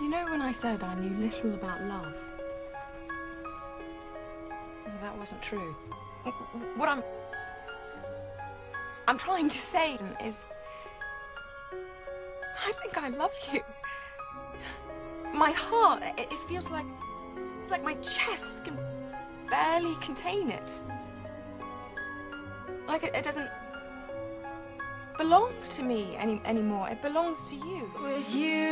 You know when I said I knew little about love? Well, that wasn't true. What I'm... I'm trying to say is... I think I love you. My heart, it, feels like... like my chest can barely contain it. Like it, it doesn't belong to me any anymore. It belongs to you. With you,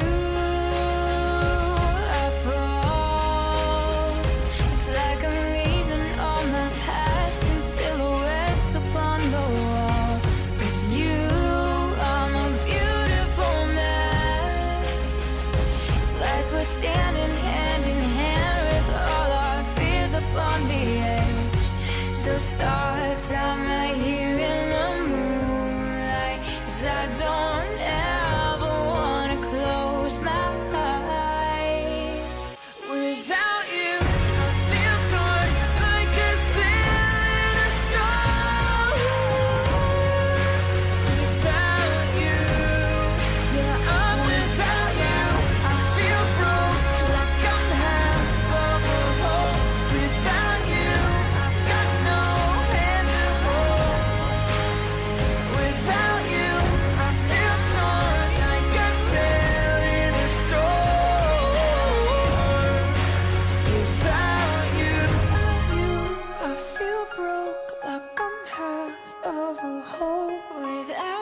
have a home without